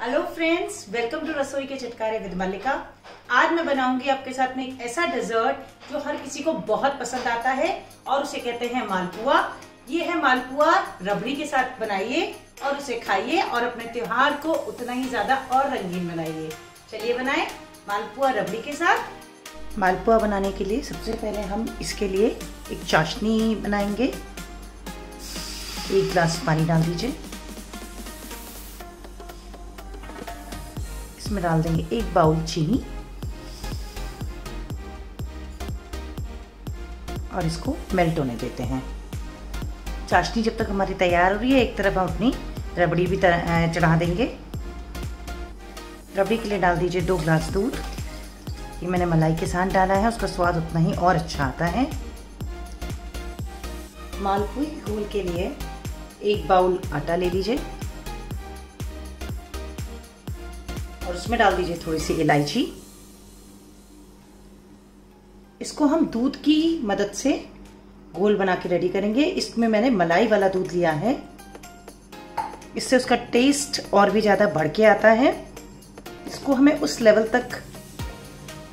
Hello friends welcome to रसोई के चटकारे with मल्लिका आज मैं बनाऊँगी आपके साथ में एक ऐसा डेजर्ट जो हर किसी को बहुत पसंद आता है और उसे कहते हैं मालपुआ। ये है मालपुआ रबड़ी के साथ बनाइए और उसे खाइए और अपने त्योहार को उतना ही ज़्यादा और रंगीन बनाइए। चलिए बनाए मालपुआ रबड़ी के साथ। मालपुआ बनाने के लिए सबसे पहले हम इसके लिए एक चाशनी बनाएँगे। एक गिलास पानी डाल दीजिए। इसमें डाल देंगे एक बाउल चीनी। और इसको मेल्ट होने देते हैं। चाशनी जब तक हमारी तैयार हो रही है, एक तरफ़ हम अपनी रबड़ी भी चढ़ा देंगे। रबड़ी के लिए डाल दीजिए दो ग्लास दूध। ये मैंने मलाई के साथ डाला है, उसका स्वाद उतना ही और अच्छा आता है। मालपुई घोल के लिए एक बाउल आटा ले लीजिए। उसमें डाल दीजिए थोड़ी सी इलायची। इसको हम दूध की मदद से गोल बना के रेडी करेंगे। इसमें मैंने मलाई वाला दूध लिया है। इससे उसका टेस्ट और भी ज़्यादा बढ़ के आता है। इसको हमें उस लेवल तक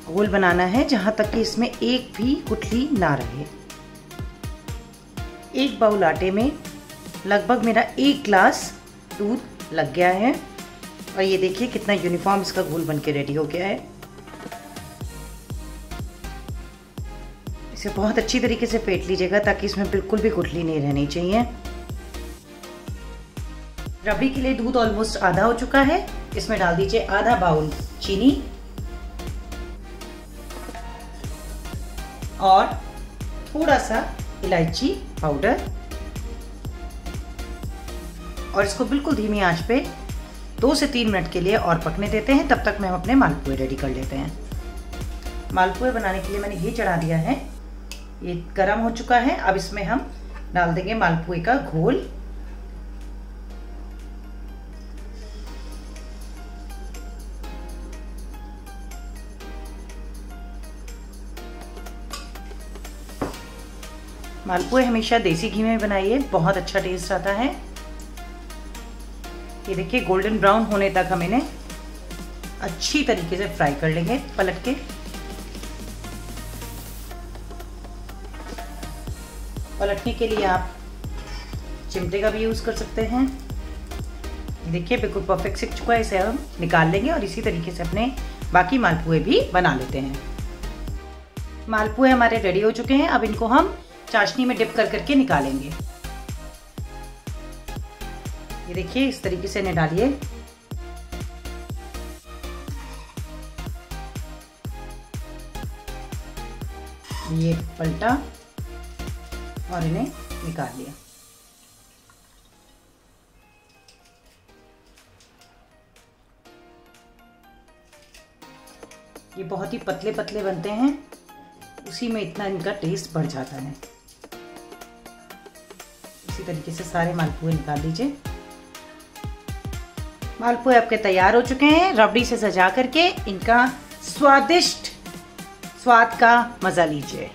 गोल बनाना है, जहाँ तक कि इसमें एक भी गुठली ना रहे। एक बाउल आटे में लगभग मेरा एक ग्लास दूध लग गया है। और ये देखिए कितना यूनिफॉर्म इसका घोल बन के रेडी हो गया है। इसे बहुत अच्छी तरीके से फेंट लीजिएगा ताकि इसमें बिल्कुल भी गुठली नहीं रहनी चाहिए। रबड़ी के लिए दूध ऑलमोस्ट आधा हो चुका है। इसमें डाल दीजिए आधा बाउल चीनी। और थोड़ा सा इलायची पाउडर और इसको बिल्कुल धीमी आँच पे दो से तीन मिनट के लिए और पकने देते हैं, तब तक में अपने मालपुए रेडी कर लेते हैं। मालपुए बनाने के लिए मैंने ये चढ़ा दिया है। ये गर्म हो चुका है, अब इसमें हम डाल देंगे मालपुए का घोल। मालपुए हमेशा देसी घी में बनाइए, बहुत अच्छा टेस्ट आता है। ये देखिए गोल्डन ब्राउन होने तक हम इन्हें अच्छी तरीके से फ्राई कर लेंगे पलट के। पलटने के लिए आप चिमटे का भी यूज़ कर सकते हैं। देखिए, बिल्कुल परफेक्ट सीख चुका है, इसे हम निकाल लेंगे और इसी तरीके से अपने बाकी मालपुए भी बना लेते हैं। मालपुए हमारे रेडी हो चुके हैं, अब इनको हम चाशनी में डिप कर करके निकालेंगे। ये देखिए, इस तरीके से इन्हें डालिए। ये पलटा और इन्हें निकाल लिया। ये बहुत ही पतले पतले बनते हैं। उसी में इतना इनका टेस्ट बढ़ जाता है। इसी तरीके से सारे मालपुए निकाल लीजिए। मालपुए आपके तैयार हो चुके हैं। रबड़ी से सजा करके इनका स्वादिष्ट स्वाद का मज़ा लीजिए।